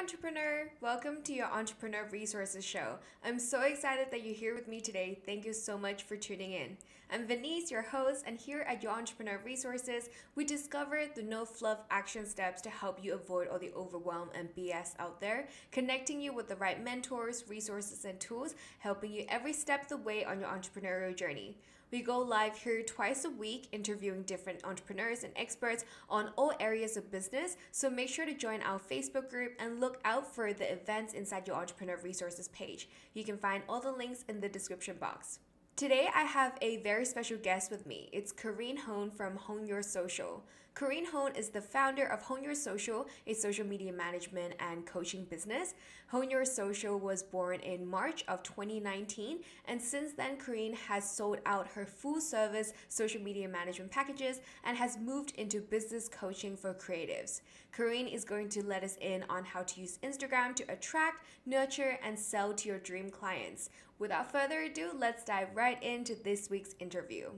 entrepreneur. Welcome to your Entrepreneur Resources Show. I'm so excited that you're here with me today. Thank you so much for tuning in. I'm Venese, your host, and here at Your Entrepreneur Resources, we discover the no fluff action steps to help you avoid all the overwhelm and BS out there, connecting you with the right mentors, resources, and tools, helping you every step of the way on your entrepreneurial journey. We go live here twice a week, interviewing different entrepreneurs and experts on all areas of business. So make sure to join our Facebook group and look out for the events inside your Entrepreneur Resources page. You can find all the links in the description box. Today, I have a very special guest with me. It's Corinne Hone from Hone Your Social. Corinne Hone is the founder of Hone Your Social, a social media management and coaching business. Hone Your Social was born in March of 2019, and since then, Corinne has sold out her full service social media management packages and has moved into business coaching for creatives. Corinne is going to let us in on how to use Instagram to attract, nurture, and sell to your dream clients. Without further ado, let's dive right into this week's interview.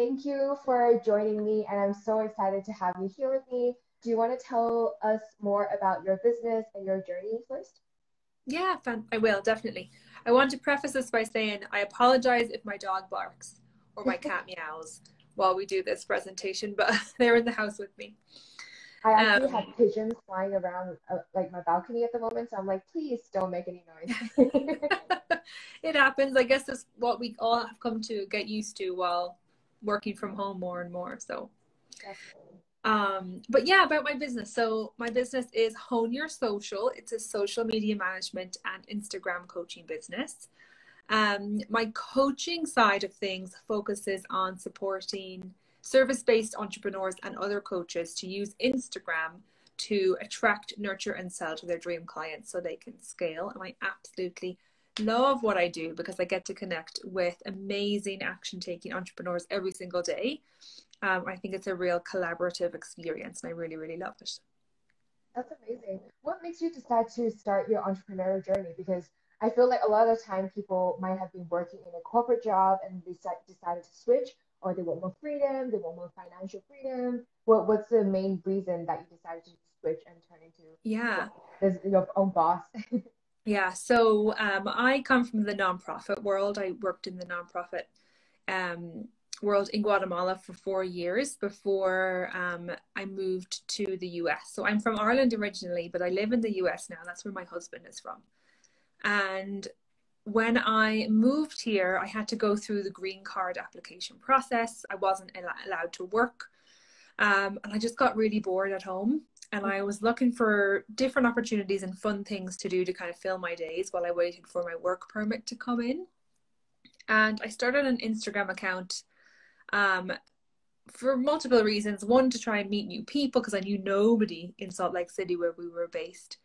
Thank you for joining me, and I'm so excited to have you here with me. Do you want to tell us more about your business and your journey first? Yeah, I will definitely. I want to preface this by saying I apologize if my dog barks or my cat meows while we do this presentation, but they're in the house with me. I actually um, have pigeons flying around uh, like my balcony at the moment, so I'm like, please don't make any noise. it happens. I guess that's what we all have come to get used to while working from home more and more. So, um, but yeah, about my business. So my business is Hone Your Social. It's a social media management and Instagram coaching business. Um, my coaching side of things focuses on supporting service based entrepreneurs and other coaches to use Instagram to attract, nurture, and sell to their dream clients so they can scale. And I absolutely love what I do because I get to connect with amazing action taking entrepreneurs every single day. Um, I think it's a real collaborative experience and I really, really love it. That's amazing. What makes you decide to start your entrepreneurial journey? Because I feel like a lot of the time people might have been working in a corporate job and they decided to switch or they want more freedom, they want more financial freedom. What what's the main reason that you decided to switch and turn into yeah your own boss? yeah, so um, I come from the nonprofit world. I worked in the nonprofit um, world in Guatemala for four years before um, I moved to the US. So I'm from Ireland originally, but I live in the US now. That's where my husband is from. And when I moved here, I had to go through the green card application process. I wasn't allowed to work. Um, and I just got really bored at home. And I was looking for different opportunities and fun things to do to kind of fill my days while I waited for my work permit to come in. And I started an Instagram account um, for multiple reasons. One, to try and meet new people because I knew nobody in Salt Lake City where we were based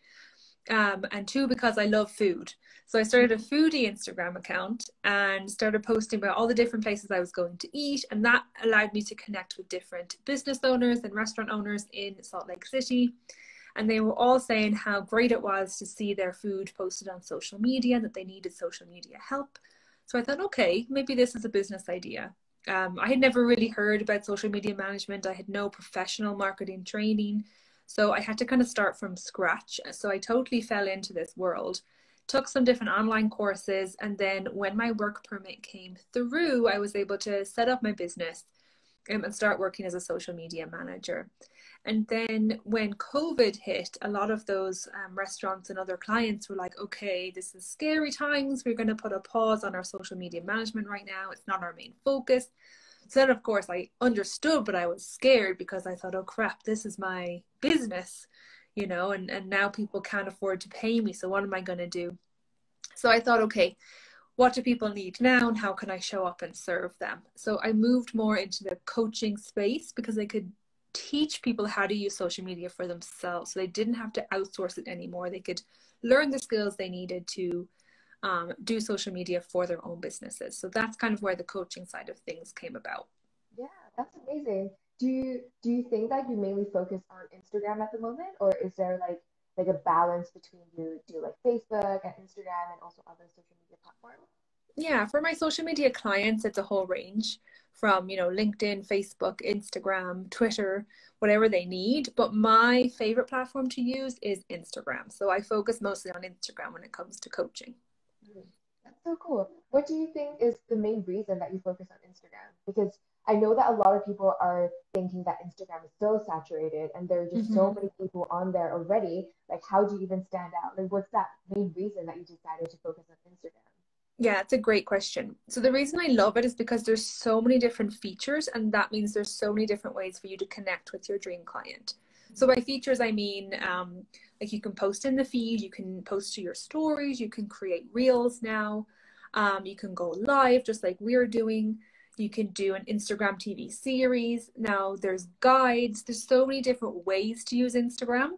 um, and two because I love food. So I started a foodie Instagram account and started posting about all the different places I was going to eat, and that allowed me to connect with different business owners and restaurant owners in Salt Lake City. And they were all saying how great it was to see their food posted on social media that they needed social media help. So I thought, okay, maybe this is a business idea. Um, I had never really heard about social media management. I had no professional marketing training. So I had to kind of start from scratch. So I totally fell into this world, took some different online courses, and then when my work permit came through, I was able to set up my business um, and start working as a social media manager. And then when COVID hit, a lot of those um, restaurants and other clients were like, okay, this is scary times. We're going to put a pause on our social media management right now. It's not our main focus. So then, of course, I understood, but I was scared because I thought, oh crap, this is my business, you know, and, and now people can't afford to pay me. So what am I going to do? So I thought, okay, what do people need now and how can I show up and serve them? So I moved more into the coaching space because I could teach people how to use social media for themselves. So they didn't have to outsource it anymore. They could learn the skills they needed to um, do social media for their own businesses. So that's kind of where the coaching side of things came about. Yeah, that's amazing. Do you do you think that you mainly focus on Instagram at the moment, or is there like like a balance between you do like Facebook and Instagram and also other social media platforms? Yeah, for my social media clients, it's a whole range from, you know, LinkedIn, Facebook, Instagram, Twitter, whatever they need. But my favorite platform to use is Instagram. So I focus mostly on Instagram when it comes to coaching. So cool. What do you think is the main reason that you focus on Instagram? Because I know that a lot of people are thinking that Instagram is so saturated and there are just mm-hmm. so many people on there already. Like, how do you even stand out? Like, what's that main reason that you decided to focus on Instagram? Yeah, it's a great question. So the reason I love it is because there's so many different features, and that means there's so many different ways for you to connect with your dream client. So by features, I mean um, like you can post in the feed, you can post to your stories, you can create reels now, um, you can go live just like we're doing. You can do an Instagram TV series. Now there's guides. There's so many different ways to use Instagram.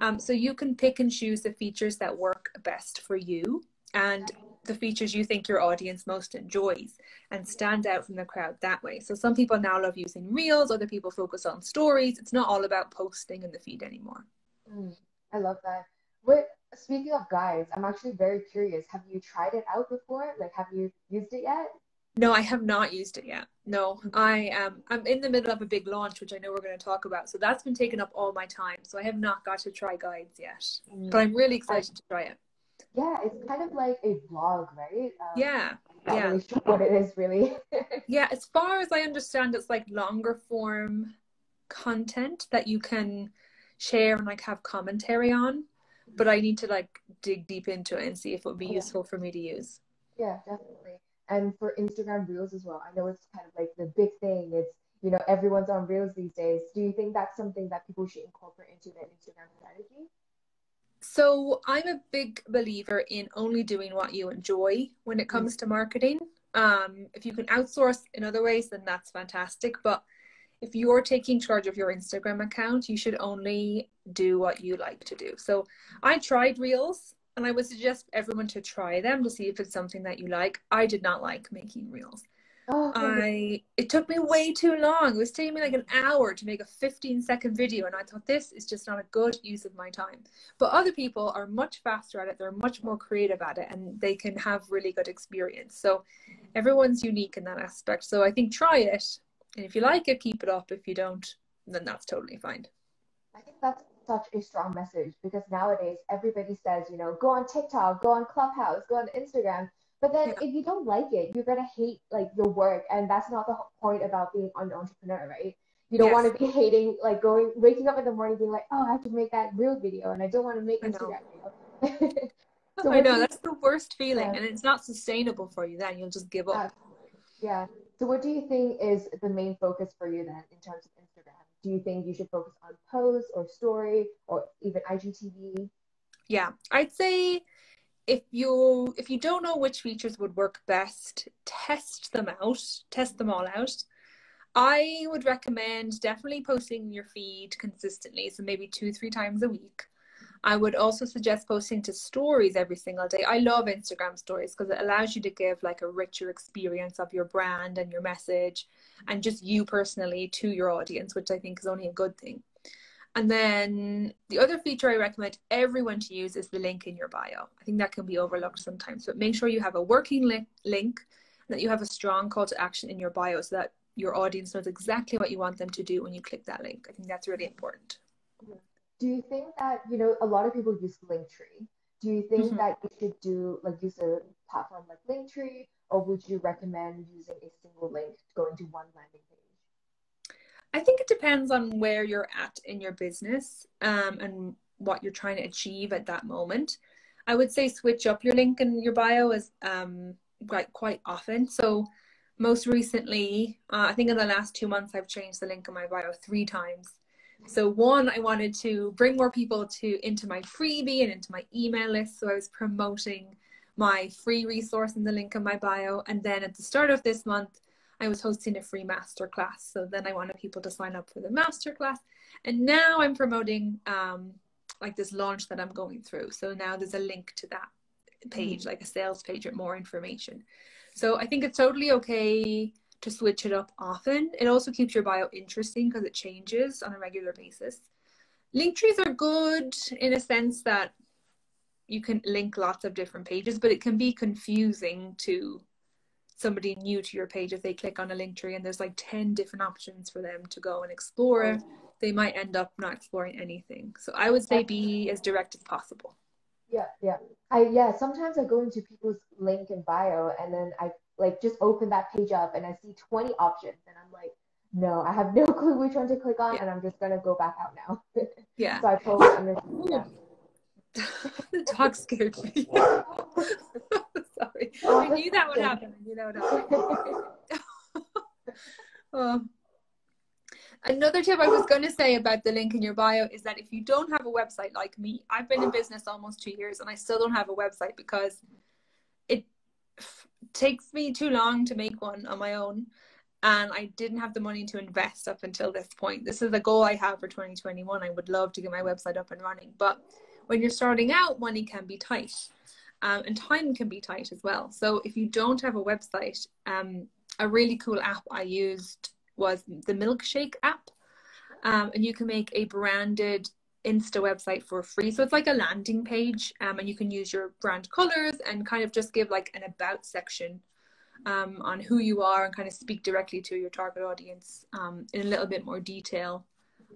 Um, so you can pick and choose the features that work best for you. And the features you think your audience most enjoys and stand out from the crowd that way. So some people now love using reels, other people focus on stories. It's not all about posting in the feed anymore. Mm, I love that. What speaking of guides, I'm actually very curious. Have you tried it out before? Like have you used it yet? No, I have not used it yet. No, I am. I'm in the middle of a big launch, which I know we're going to talk about. So that's been taking up all my time. So I have not got to try guides yet, mm. but I'm really excited to try it. Yeah, it's kind of like a blog, right? Um, yeah. yeah. Really sure what it is really. yeah, as far as I understand, it's like longer form content that you can share and like have commentary on. But I need to like dig deep into it and see if it would be yeah. useful for me to use. Yeah, definitely. And for Instagram Reels as well. I know it's kind of like the big thing. It's you know everyone's on Reels these days. Do you think that's something that people should incorporate into their Instagram strategy? So I'm a big believer in only doing what you enjoy when it comes to marketing. Um, if you can outsource in other ways, then that's fantastic. But if you're taking charge of your Instagram account, you should only do what you like to do. So I tried Reels and I would suggest everyone to try them to see if it's something that you like. I did not like making Reels. Oh, I it took me way too long. It was taking me like an hour to make a 15 second video, and I thought this is just not a good use of my time. But other people are much faster at it. They're much more creative at it, and they can have really good experience. So everyone's unique in that aspect. So I think try it, and if you like it, keep it up. If you don't, then that's totally fine. I think that's such a strong message because nowadays everybody says, you know, go on TikTok, go on Clubhouse, go on Instagram but then yeah. if you don't like it, you're gonna hate like your work, and that's not the point about being an entrepreneur, right? You don't yes. want to be hating like going waking up in the morning being like, oh, I have to make that Reel video, and I don't want to make Instagram video. so I know that's the worst feeling, yeah. and it's not sustainable for you. Then you'll just give up. Yeah. So what do you think is the main focus for you then in terms of Instagram? Do you think you should focus on posts or story or even IGTV? Yeah, I'd say if you if you don't know which features would work best test them out test them all out i would recommend definitely posting your feed consistently so maybe two three times a week i would also suggest posting to stories every single day i love instagram stories because it allows you to give like a richer experience of your brand and your message and just you personally to your audience which i think is only a good thing and then the other feature I recommend everyone to use is the link in your bio. I think that can be overlooked sometimes, but make sure you have a working link, link that you have a strong call to action in your bio so that your audience knows exactly what you want them to do when you click that link. I think that's really important. Do you think that, you know, a lot of people use Linktree. Do you think mm-hmm. that you should do like use a platform like Linktree or would you recommend using a single link going to one landing page? I think it depends on where you're at in your business um, and what you're trying to achieve at that moment. I would say switch up your link in your bio is um, quite quite often. So most recently, uh, I think in the last two months, I've changed the link in my bio three times. So one, I wanted to bring more people to into my freebie and into my email list. So I was promoting my free resource in the link in my bio. And then at the start of this month, I was hosting a free masterclass. So then I wanted people to sign up for the masterclass. And now I'm promoting um, like this launch that I'm going through. So now there's a link to that page, mm-hmm. like a sales page with more information. So I think it's totally okay to switch it up often. It also keeps your bio interesting because it changes on a regular basis. Link trees are good in a sense that you can link lots of different pages, but it can be confusing to somebody new to your page if they click on a link tree and there's like 10 different options for them to go and explore they might end up not exploring anything so i would say be as direct as possible yeah yeah i yeah sometimes i go into people's link in bio and then i like just open that page up and i see 20 options and i'm like no i have no clue which one to click on yeah. and i'm just gonna go back out now yeah so i totally understand yeah. the dog scared me sorry. I knew that would happen. You know what I mean? oh. Another tip I was going to say about the link in your bio is that if you don't have a website like me, I've been in business almost two years and I still don't have a website because it takes me too long to make one on my own. And I didn't have the money to invest up until this point. This is a goal I have for 2021. I would love to get my website up and running. But when you're starting out, money can be tight um, and time can be tight as well. So if you don't have a website, um, a really cool app I used was the Milkshake app, um, and you can make a branded Insta website for free. So it's like a landing page, um, and you can use your brand colors and kind of just give like an about section um, on who you are and kind of speak directly to your target audience um, in a little bit more detail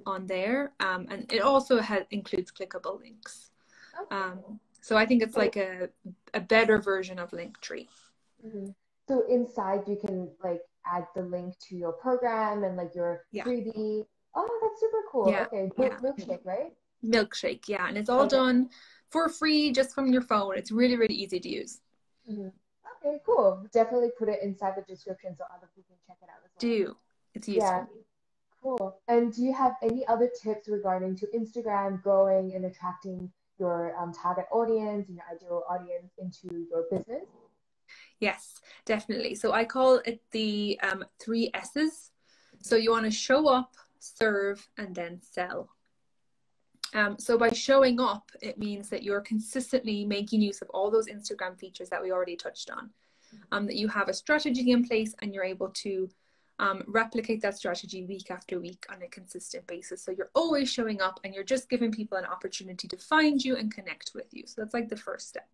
on there. Um, and it also has includes clickable links. Um, so I think it's like a a better version of Linktree. Mm-hmm. So inside you can like add the link to your program and like your yeah. freebie. Oh, that's super cool. Yeah. Okay, yeah. milkshake, right? Milkshake, yeah, and it's all okay. done for free just from your phone. It's really really easy to use. Mm-hmm. Okay, cool. Definitely put it inside the description so other people can check it out as well. Do it's useful. Yeah. Cool. And do you have any other tips regarding to Instagram growing and attracting your um, target audience and your ideal audience into your business? Yes, definitely. So I call it the um, three S's. So you want to show up, serve, and then sell. Um, so by showing up, it means that you're consistently making use of all those Instagram features that we already touched on. Um, that you have a strategy in place and you're able to um, replicate that strategy week after week on a consistent basis. So you're always showing up and you're just giving people an opportunity to find you and connect with you. So that's like the first step.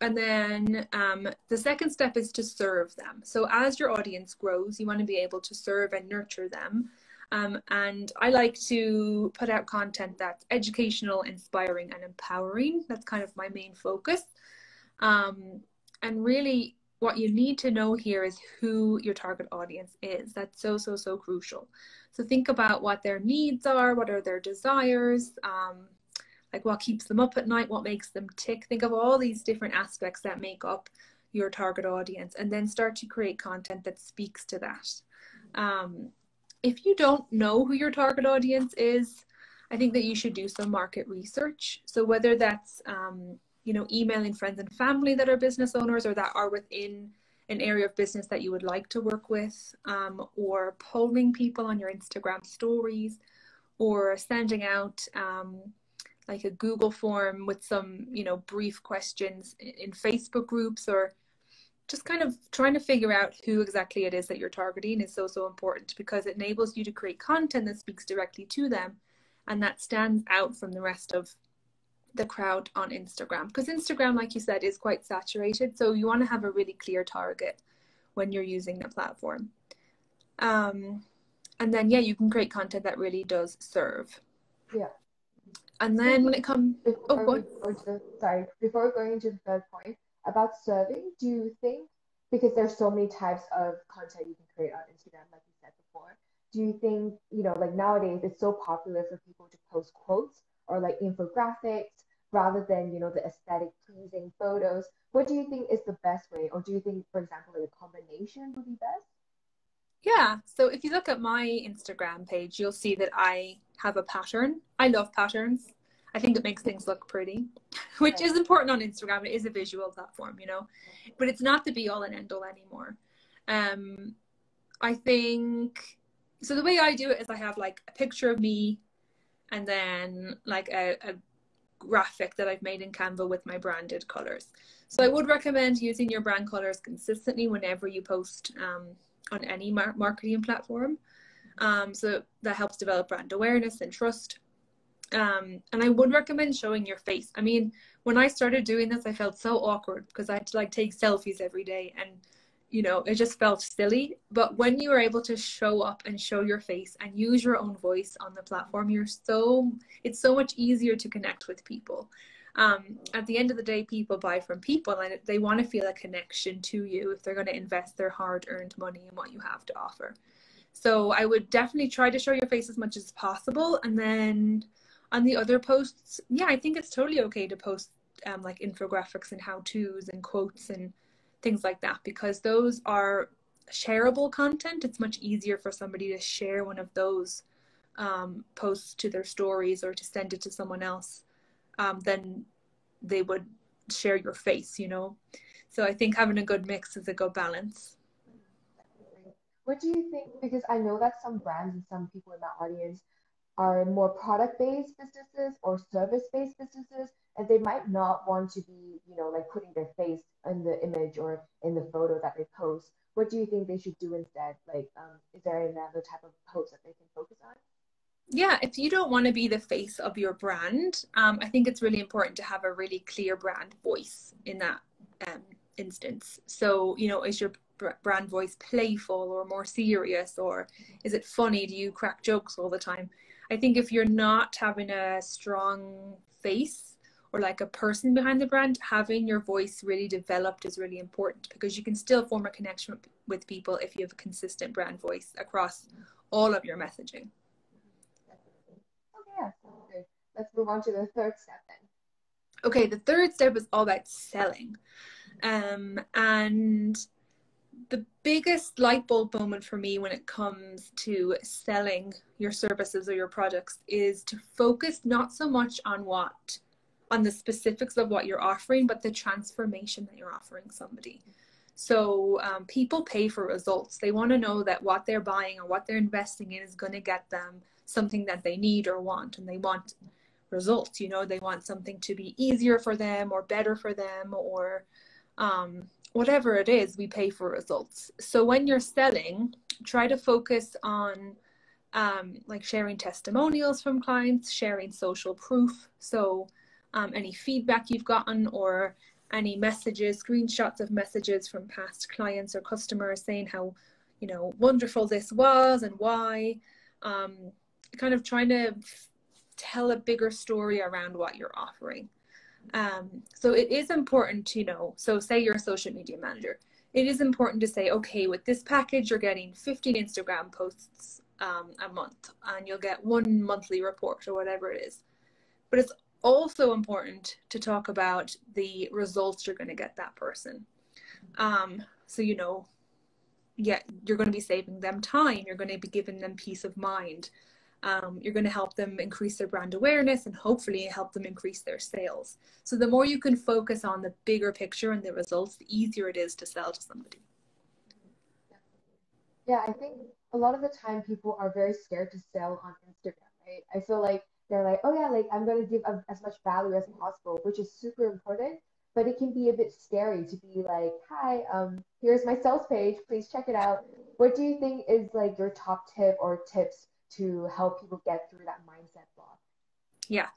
And then um, the second step is to serve them. So as your audience grows, you want to be able to serve and nurture them. Um, and I like to put out content that's educational, inspiring, and empowering. That's kind of my main focus. Um, and really what you need to know here is who your target audience is. That's so, so, so crucial. So think about what their needs are, what are their desires, um, like what keeps them up at night, what makes them tick. Think of all these different aspects that make up your target audience and then start to create content that speaks to that. Um, if you don't know who your target audience is, I think that you should do some market research. So whether that's um, you know emailing friends and family that are business owners or that are within an area of business that you would like to work with um, or polling people on your instagram stories or sending out um, like a google form with some you know brief questions in facebook groups or just kind of trying to figure out who exactly it is that you're targeting is so so important because it enables you to create content that speaks directly to them and that stands out from the rest of the crowd on Instagram because Instagram, like you said, is quite saturated. So you want to have a really clear target when you're using the platform. Um, and then, yeah, you can create content that really does serve. Yeah. And then when it comes, oh, going to, sorry, before going into the third point about serving, do you think because there's so many types of content you can create on Instagram, like you said before, do you think you know, like nowadays it's so popular for people to post quotes or like infographics rather than you know the aesthetic pleasing photos? What do you think is the best way? Or do you think for example like a combination would be best yeah so if you look at my instagram page you'll see that i have a pattern. I love patterns. I think it makes things look pretty which is important on instagram. It is a visual platform you know but it's not the be all and end all anymore. Um i think so the way i do it is i have like a picture of me and then like a, a graphic that I've made in Canva with my branded colors. So I would recommend using your brand colors consistently whenever you post um, on any mar- marketing platform. Um, so that helps develop brand awareness and trust. Um, and I would recommend showing your face. I mean, when I started doing this, I felt so awkward because I had to like take selfies every day and you know, it just felt silly. But when you are able to show up and show your face and use your own voice on the platform, you're so, it's so much easier to connect with people. Um, at the end of the day, people buy from people and they want to feel a connection to you if they're going to invest their hard earned money in what you have to offer. So I would definitely try to show your face as much as possible. And then on the other posts, yeah, I think it's totally okay to post um, like infographics and how to's and quotes and things like that because those are shareable content. It's much easier for somebody to share one of those um, posts to their stories or to send it to someone else um, than they would share your face, you know. So I think having a good mix is a good balance. What do you think? Because I know that some brands and some people in that audience are more product based businesses or service based businesses, and they might not want to be, you know, like putting their face in the image or in the photo that they post. What do you think they should do instead? Like, um, is there another type of post that they can focus on? Yeah, if you don't want to be the face of your brand, um, I think it's really important to have a really clear brand voice in that um, instance. So, you know, is your brand voice playful or more serious, or is it funny? Do you crack jokes all the time? I think if you're not having a strong face or like a person behind the brand, having your voice really developed is really important because you can still form a connection with people if you have a consistent brand voice across all of your messaging. Let's move on to the third step then. Okay, the third step is all about selling. Um, and the biggest light bulb moment for me when it comes to selling your services or your products is to focus not so much on what on the specifics of what you're offering but the transformation that you're offering somebody so um, people pay for results they want to know that what they're buying or what they're investing in is going to get them something that they need or want and they want results you know they want something to be easier for them or better for them or um, whatever it is, we pay for results. So when you're selling, try to focus on um, like sharing testimonials from clients, sharing social proof. So um, any feedback you've gotten or any messages, screenshots of messages from past clients or customers saying how, you know, wonderful this was and why. Um, kind of trying to tell a bigger story around what you're offering. Um, so it is important to know. So say you're a social media manager. It is important to say, okay, with this package, you're getting 15 Instagram posts um, a month and you'll get one monthly report or whatever it is. But it's also important to talk about the results you're going to get that person. Um, so, you know, yeah, you're going to be saving them time, you're going to be giving them peace of mind um, you're going to help them increase their brand awareness and hopefully help them increase their sales. So the more you can focus on the bigger picture and the results, the easier it is to sell to somebody. Yeah, I think a lot of the time people are very scared to sell on Instagram, right? I feel like they're like, oh yeah, like I'm going to give a, as much value as possible, which is super important. But it can be a bit scary to be like, hi, um, here's my sales page, please check it out. What do you think is like your top tip or tips to help people get through that mindset block? Yeah,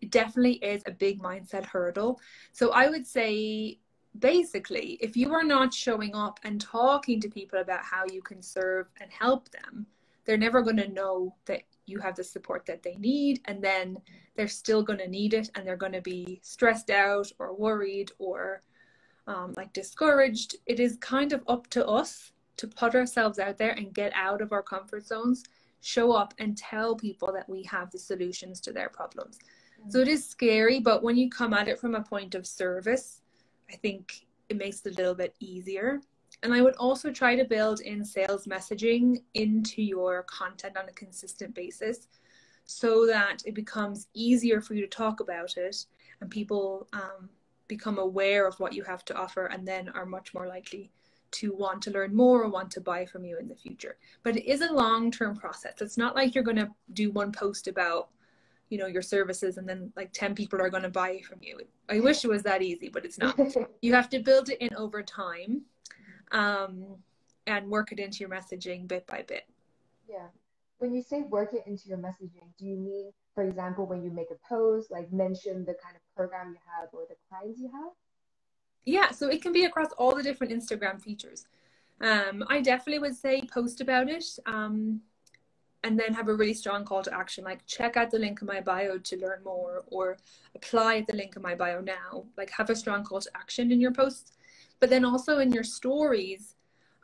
it definitely is a big mindset hurdle. So I would say basically, if you are not showing up and talking to people about how you can serve and help them, they're never going to know that you have the support that they need. And then they're still going to need it and they're going to be stressed out or worried or um, like discouraged. It is kind of up to us to put ourselves out there and get out of our comfort zones show up and tell people that we have the solutions to their problems. Mm-hmm. So it is scary, but when you come at it from a point of service, I think it makes it a little bit easier. And I would also try to build in sales messaging into your content on a consistent basis so that it becomes easier for you to talk about it and people um, become aware of what you have to offer and then are much more likely to want to learn more or want to buy from you in the future. But it is a long term process. It's not like you're going to do one post about you know your services and then like 10 people are going to buy from you. I wish it was that easy but it's not. You have to build it in over time um, and work it into your messaging bit by bit. Yeah. When you say work it into your messaging do you mean for example when you make a post like mention the kind of program you have or the clients you have yeah, so it can be across all the different Instagram features. Um, I definitely would say post about it. Um, and then have a really strong call to action like check out the link in my bio to learn more or apply the link in my bio now like have a strong call to action in your posts but then also in your stories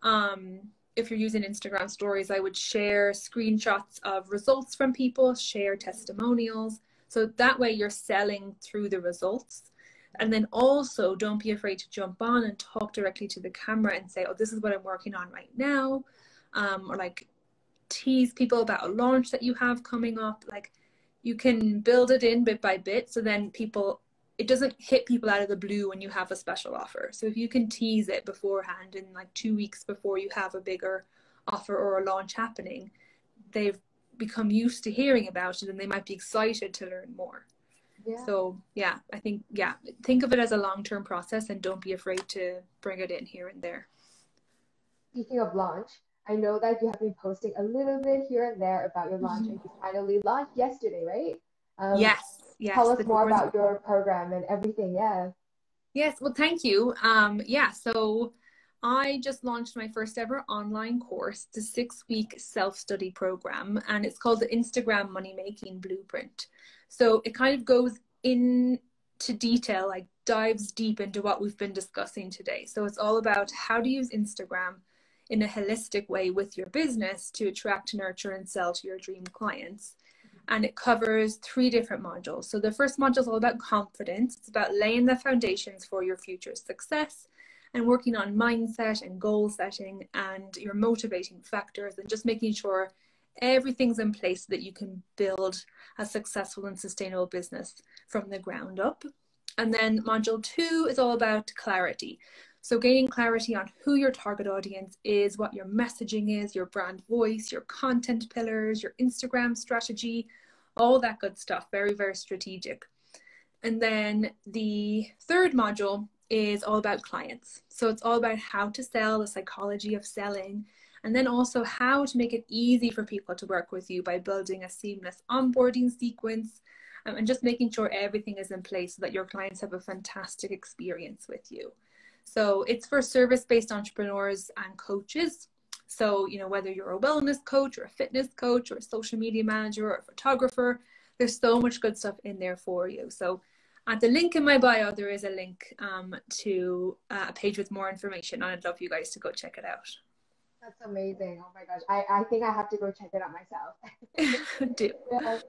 um, if you're using instagram stories i would share screenshots of results from people share testimonials so that way you're selling through the results and then also don't be afraid to jump on and talk directly to the camera and say oh this is what i'm working on right now um, or like tease people about a launch that you have coming up. Like you can build it in bit by bit so then people it doesn't hit people out of the blue when you have a special offer. So if you can tease it beforehand in like two weeks before you have a bigger offer or a launch happening they've become used to hearing about it and they might be excited to learn more yeah. so yeah i think yeah think of it as a long-term process and don't be afraid to bring it in here and there speaking of launch I know that you have been posting a little bit here and there about your launch, mm-hmm. and you finally launched yesterday, right? Um, yes. Yes. Tell us more about your program and everything. Yeah. Yes. Well, thank you. Um, yeah. So I just launched my first ever online course, the six week self study program, and it's called the Instagram Money Making Blueprint. So it kind of goes into detail, like dives deep into what we've been discussing today. So it's all about how to use Instagram in a holistic way with your business to attract, nurture, and sell to your dream clients. And it covers three different modules. So the first module is all about confidence. It's about laying the foundations for your future success and working on mindset and goal setting and your motivating factors and just making sure everything's in place so that you can build a successful and sustainable business from the ground up. And then module two is all about clarity. So, gaining clarity on who your target audience is, what your messaging is, your brand voice, your content pillars, your Instagram strategy, all that good stuff. Very, very strategic. And then the third module is all about clients. So, it's all about how to sell, the psychology of selling, and then also how to make it easy for people to work with you by building a seamless onboarding sequence um, and just making sure everything is in place so that your clients have a fantastic experience with you. So it's for service based entrepreneurs and coaches. So, you know, whether you're a wellness coach or a fitness coach or a social media manager or a photographer, there's so much good stuff in there for you. So, at the link in my bio, there is a link um, to uh, a page with more information, and I'd love you guys to go check it out. That's amazing. Oh my gosh. I, I think I have to go check it out myself. Do. Yeah.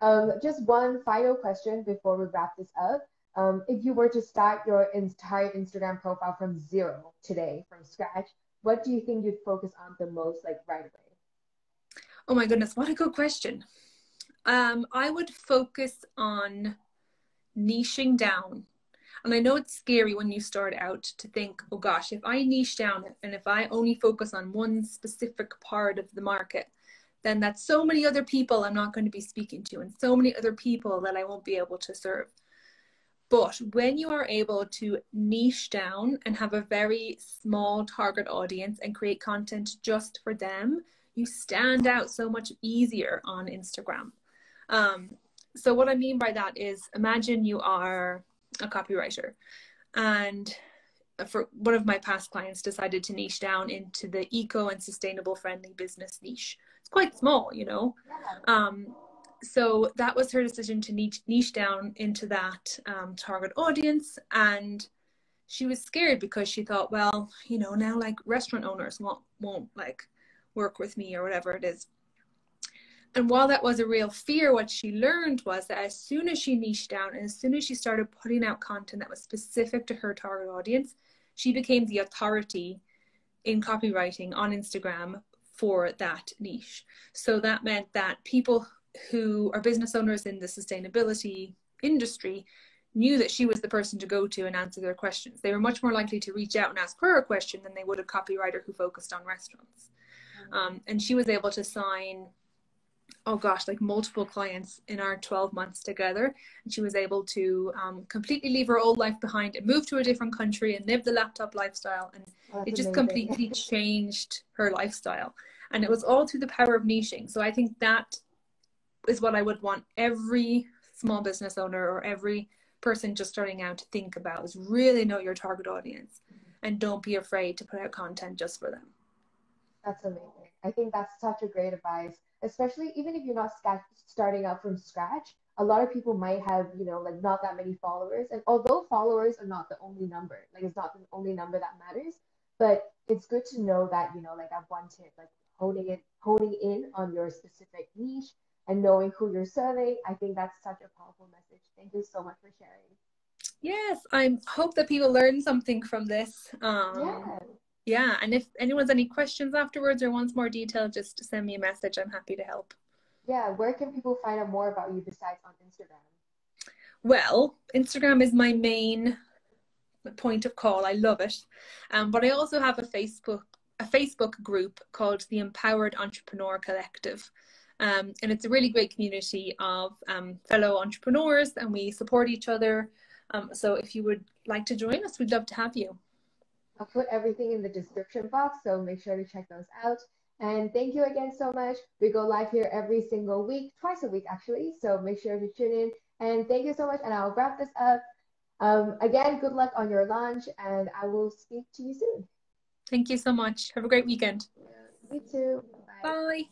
Um, just one final question before we wrap this up um, if you were to start your entire Instagram profile from zero today, from scratch, what do you think you'd focus on the most, like right away? Oh my goodness, what a good question. Um, I would focus on niching down. And I know it's scary when you start out to think, oh gosh, if I niche down and if I only focus on one specific part of the market, then that's so many other people I'm not going to be speaking to and so many other people that I won't be able to serve. But when you are able to niche down and have a very small target audience and create content just for them, you stand out so much easier on Instagram. Um, so, what I mean by that is imagine you are a copywriter and for one of my past clients decided to niche down into the eco and sustainable friendly business niche. It's quite small, you know. Um, so that was her decision to niche, niche down into that um, target audience and she was scared because she thought well you know now like restaurant owners won't won't like work with me or whatever it is and while that was a real fear what she learned was that as soon as she niched down and as soon as she started putting out content that was specific to her target audience she became the authority in copywriting on instagram for that niche so that meant that people who are business owners in the sustainability industry knew that she was the person to go to and answer their questions. They were much more likely to reach out and ask her a question than they would a copywriter who focused on restaurants. Mm-hmm. Um, and she was able to sign, oh gosh, like multiple clients in our 12 months together. And she was able to um, completely leave her old life behind and move to a different country and live the laptop lifestyle. And it just amazing. completely changed her lifestyle. And it was all through the power of niching. So I think that is what I would want every small business owner or every person just starting out to think about is really know your target audience and don't be afraid to put out content just for them. That's amazing. I think that's such a great advice, especially even if you're not starting out from scratch. A lot of people might have, you know, like not that many followers. And although followers are not the only number, like it's not the only number that matters, but it's good to know that, you know, like that one tip, like honing it, honing in on your specific niche and knowing who you're serving. I think that's such a powerful message. Thank you so much for sharing. Yes, I hope that people learn something from this. Um, yeah. Yeah, and if anyone has any questions afterwards or wants more detail, just send me a message. I'm happy to help. Yeah, where can people find out more about you besides on Instagram? Well, Instagram is my main point of call. I love it. Um, but I also have a Facebook a Facebook group called the Empowered Entrepreneur Collective. Um, and it's a really great community of um, fellow entrepreneurs, and we support each other. Um, so if you would like to join us, we'd love to have you. I'll put everything in the description box, so make sure to check those out. And thank you again so much. We go live here every single week, twice a week actually. So make sure to tune in. And thank you so much. And I'll wrap this up. Um, again, good luck on your launch, and I will speak to you soon. Thank you so much. Have a great weekend. You too. Bye. Bye.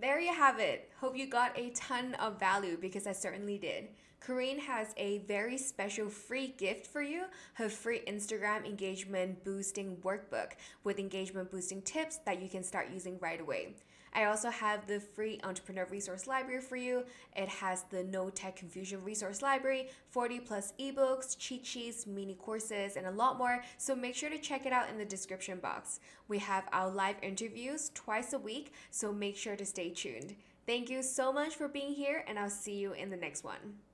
There you have it. Hope you got a ton of value because I certainly did. Corinne has a very special free gift for you her free Instagram engagement boosting workbook with engagement boosting tips that you can start using right away. I also have the free entrepreneur resource library for you. It has the No Tech Confusion resource library, 40 plus ebooks, cheat sheets, mini courses, and a lot more. So make sure to check it out in the description box. We have our live interviews twice a week, so make sure to stay tuned. Thank you so much for being here, and I'll see you in the next one.